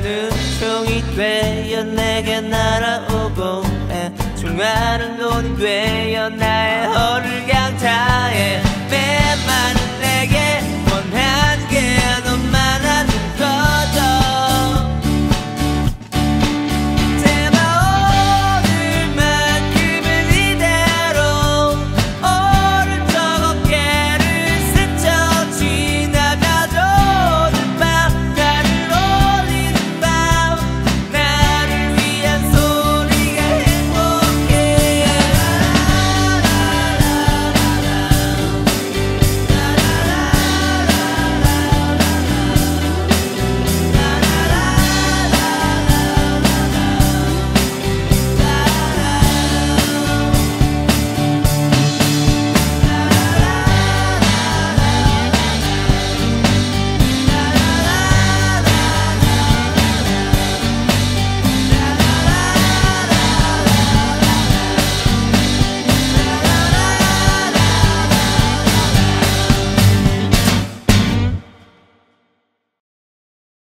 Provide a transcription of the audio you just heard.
나는 종이 되어 내게 날아오고 해. 종아는 돈이 되어 나